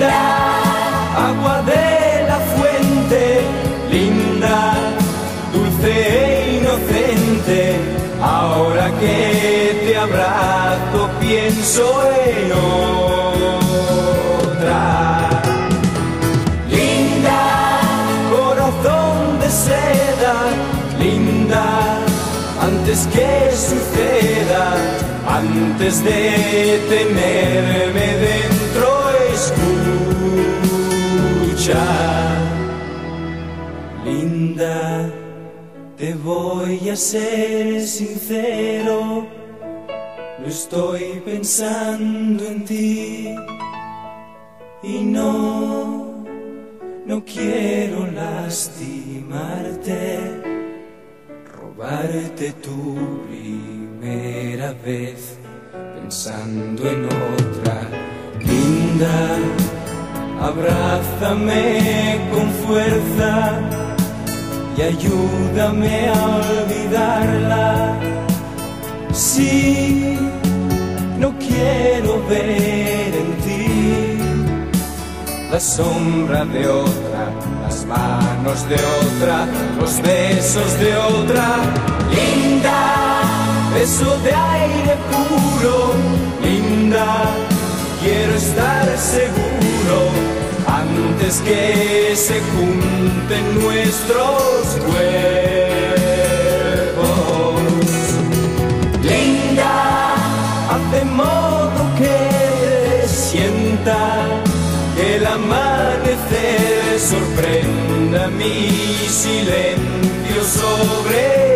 linda, agua de la fuente, linda, dulce e inocente, ahora que te abrazo pienso en otra. Linda, corazón de seda, linda, antes que suceda, antes de tenerme dentro, escucha. Linda, te voy a ser sincero, no estoy pensando en ti y no, no quiero lastimarte, robarte tu primera vez, pensando en otra linda. Abrázame con fuerza y ayúdame a olvidarla. Sí, no quiero ver en ti la sombra de otra, las manos de otra, los besos de otra. Linda, beso de aire puro, linda, quiero estar seguro antes que se junten nuestros cuerpos. Linda, hace modo que sienta que el amanecer sorprenda mi silencio sobre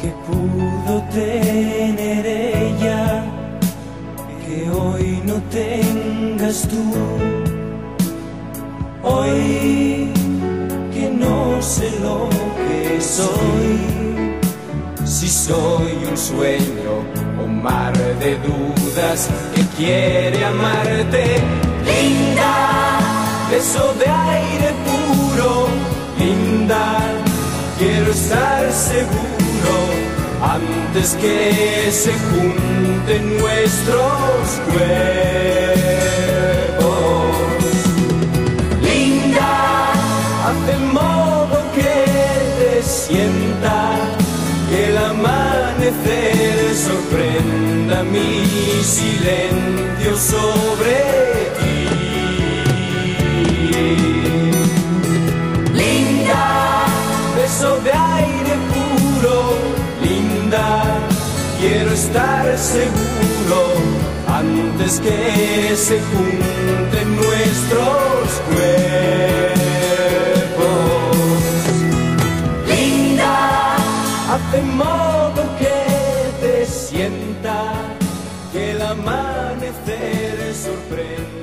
Que pudo tener ella que hoy no tengas tú. Hoy que no sé lo que soy, si soy un sueño o mar de dudas que quiere amarte. Linda, beso de aire puro, linda quiero estar seguro antes que se junten nuestros cuerpos. Linda, hace modo que te sienta que el amanecer sorprenda mi silencio sobre quiero estar seguro antes que se junten nuestros cuerpos. Linda, hace modo que te sienta que el amanecer sorprenda